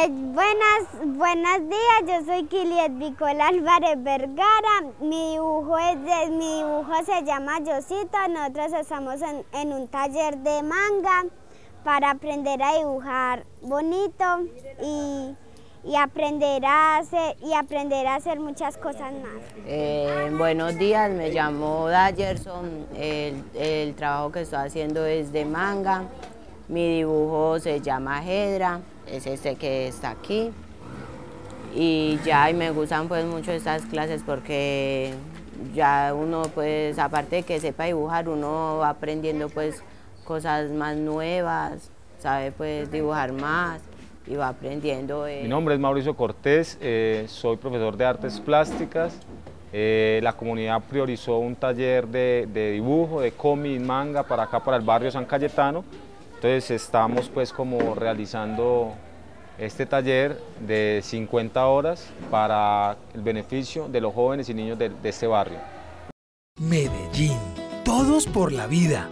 Eh, buenas, buenos días, yo soy Kiliet Vicol Álvarez Vergara, mi dibujo, es de, mi dibujo se llama Yosito, nosotros estamos en, en un taller de manga para aprender a dibujar bonito y y aprender a hacer, y aprender a hacer muchas cosas más. Eh, buenos días, me llamo Dayerson, el, el, trabajo que estoy haciendo es de manga, mi dibujo se llama Hedra, es este que está aquí y ya y me gustan pues mucho estas clases porque ya uno pues aparte de que sepa dibujar uno va aprendiendo pues cosas más nuevas, sabe pues dibujar más y va aprendiendo. Mi nombre es Mauricio Cortés, eh, soy profesor de artes plásticas. Eh, la comunidad priorizó un taller de, dibujo, de cómic, manga para acá, para el barrio San Cayetano. Entonces estamos pues como realizando este taller de 50 horas para el beneficio de los jóvenes y niños de, de este barrio. Medellín, todos por la vida.